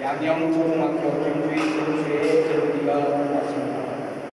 양양초등학교 경주의 전수의 경기가 끝났습니다.